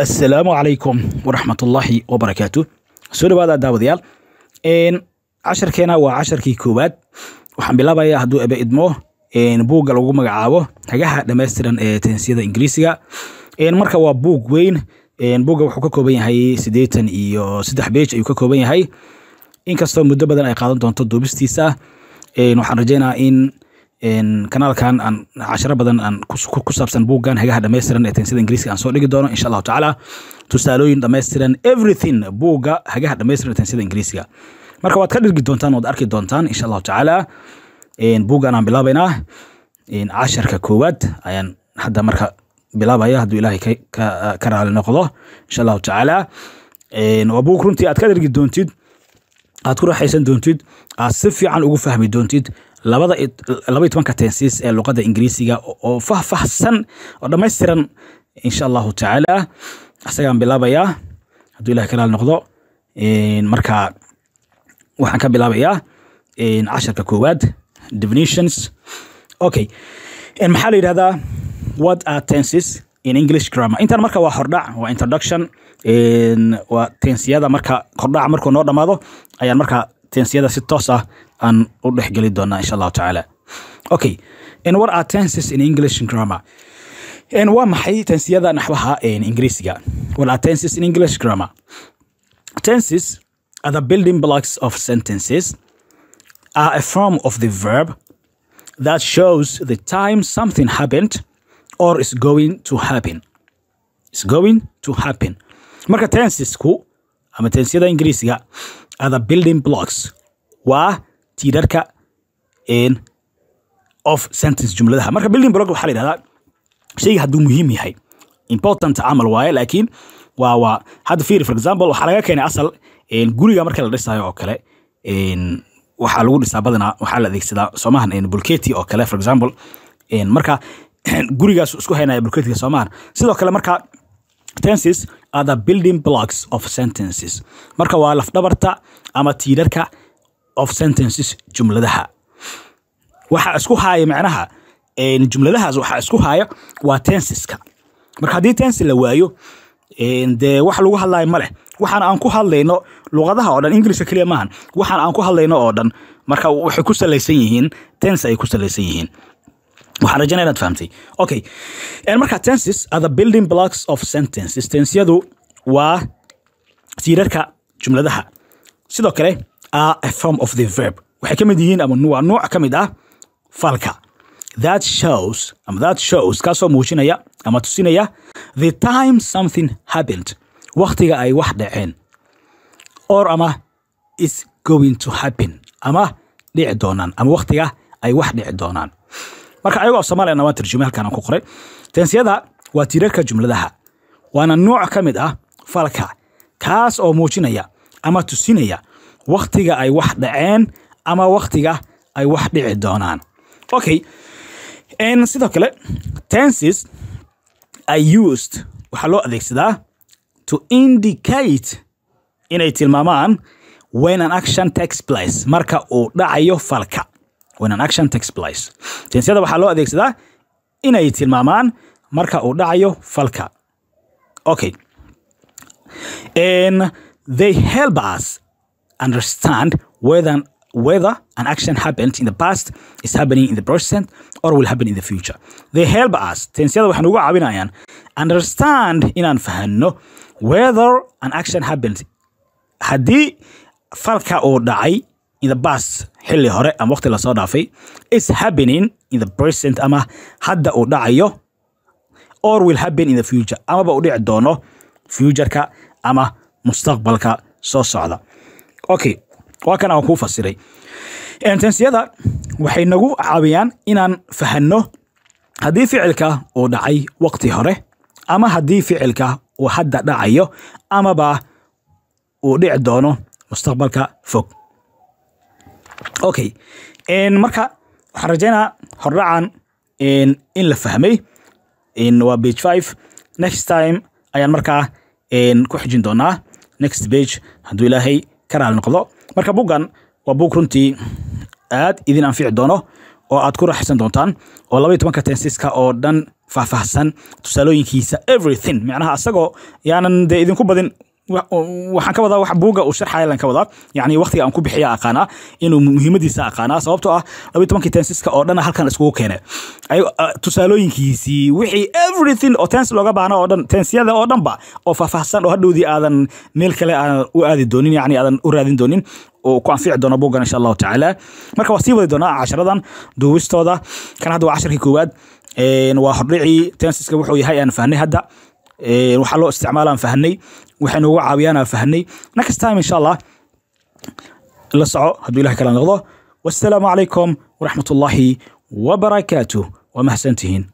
assalaamu calaykum waraxmatullaahi wabarakaatu soo dhawaada daawadayaal casharkeena waa casharkii koowaad. Waxaan bilaabayaa hadduu ebe idmo buugga lagu magacaabo hagaha dhammaystiran ee tensiyada ingiriisiga. Marka waa buug weyn buugga wuxuu ka kooban yahay siddeetan iyo saddex beej ayuu ka kooban yahay. Inkastoo muddo badan ay qaadan doonto duubistiisa waxaan rajeynayaa in kanaalkan aan casharo badan aan ku saabsan buuggan hagaha dhammaystiran ee tensiyada ingiriiska aan soo dhigi doono insha allahu tacaala. Tusaalooyin dhammaystiran everything buugga hagaha dhammaystiran ee tensiyada ingiriisiga marka waad ka dhirgi doontaan waad arki doontaan insha allahu tacaala buuggan aan bilaabaynaa. Casharka koowaad ayaan hadda marka bilaabaya hadduu ilaahay ka raali noqdo insha allahu tacaala waa buug runtii aad ka dhirgi doontid aad ku raaxaysan doontid aad si fiican ugu fahmi doontid labada laba iyo tobanka tensis ee luqadda ingiriisiga oo fahfahsan oo dhammaystiran insha allahu tacaala. Isagaan bilaabayaa hadduu ilahay ka raali noqdo marka waxaan ka bilaabayaa casharka koowaad definitions. Okay maxaa la yidhahdaa? What are tenses in english grammar? Intan marka waa hordhac waa introduction. Waa tensiyada marka hordhaca markuu noo dhammaado ayaan marka tensiyada si toos ah aan u dhexgeli doonaa insha allahu tacaala. Okay and what are tenses in english grammar. And waa maxay tensiyada naxwaha ingiriisiga? What are tenses in english grammar. Tenses are the building blocks of sentences are a form of the verb that shows the time something happened or is going to happen. Is going to happen. Marka tensesku ama tensiyada ingiriisiga are the building blocks waa tiirarka of sentence jumladaha. Marka building block waxaa la yidhahdaa shayga hadduu muhiim yahay important camal waaye laakiin waa waa hadda fiiri for example waxaa laga keenay asal guriga marka la dhisayo oo kale waxaa lagu dhisaa badanaa waxaa la adeegsadaa soomahan bulketi oo kale for example marka gurigaas isku haynaya bulketiga soomahan. Sidoo kale marka tenses the building blocks of sentences. Marka waa lafdhabarta ama tiirarka of sentences jumladaha. Waxa isku haya macnaha jumladahaas waxa isku haya waa tenseska. Marka haddii tense la waayo dee wax lagu hadlayo ma leh. Waxaan aan ku hadlayno luqadaha oo dhan ingilishka keliya maahan. Waxaan aan ku hadlayno oo dhan marka waxay ku salaysan yihiin tense ay ku salaysan yihiin waxaan rajanaya inaad fahamtay. Okay marka tenses are the building blocks of sentences. Tensiyadu waa tiirarka jumladaha. Sidoo kale are a form of the verb. Waxay ka mid yihiin ama waa nuuc ka mid ah falka. That shows ama that shows kaasoo muujinaya ama tusinaya the time something happened. Waktiga ay wax dhaceen. Or ama is going to happen. Ama dhici doonaan. Ama waktiga ay wax dhici doonaan marka ayagoo soomaaliyana waan tarjumay halkaan aan ku qoray. Tensiyada waa tiirarka jumladaha. Waana nuuc ka mid ah falka kaas oo muujinaya ama tusinaya waktiga ay wax dhaceen ama waktiga ay wax dhici doonaan. Okay sidoo kale tenses are used. Waxaa loo adeegsadaa to indicate inay tilmaamaan when an action takes place marka uu dhacayo falka when an action takes place. Tensiyada waxaa loo adeegsadaa inay tilmaamaan marka uu dhacayo falka. Okay and they help us understand whether whether an action happened in the past is happening in the present or will happen in the future. They help us tensiyada waxay nagu caawinayaan understand inaan fahanno whether an action happened. Haddii falka uu dhacay in the past xilli hore ama waqti la soo dhaafay is happening in the present ama hadda uu dhacayo or will happen in the future amaba uu dhici doono futureka ama mustaqbalka soo socda. Okay waa kan aan kuu fasiray. Tensiyada waxay nagu caawiyaan inaan fahanno haddii ficilka uu dhacay waqti hore ama haddii ficilka uu hadda dhacayo amaba uu dhici doono mustaqbalka fog okay. Marka waxaan rajeynaa hordhacan in la fahmay. Waa page five. Next time ayaan markaa ku xijin doonaa. Next page hadduu ilaahay ka raali noqdo. Marka buggan waa bug runtii aad idin anfici doono oo aad ku raaxaysan doontaan oo laba iyo tobanka tensiska oo dhan faahfaahsan tusaalooyinkiisa everything. Macnaha asagoo yaanan dee idinku badin waxaan ka wadaa wax buuga uu sharxaya lan ka wadaa. Yani waqtiga aan ku bixiya aqaanaa inuu muhiimadiisa aqaanaa. Sababtoo ah labayo tobankii tensiska oo dhan halkan iskugu keenay. Ay tusaalooyinkiisii wixii everything oo tens looga baahna oo dhan tensyada oo dhanba oo faahfaahsan oo hadhowdii aadan meel kale aadan u aadi doonin yani aadan u raadin doonin oo ku anfici doona buuggan insha allahu tacaala. Marka waa sii wadi doonaa casharadan duubistooda. Kan hadda waa casharkii koowaad waa hordhicii tensiska wuxuu yahay aan fahnay hadda. Waxaa loo isticmaala aan fahnay waxay noogu caawiyaan aan fahnay next time insha allah la soco hadduu ilahay kala noqdo. Wassalaamu calaykum waraxmat ullaahi wabarakaatuh waa mahadsantihiin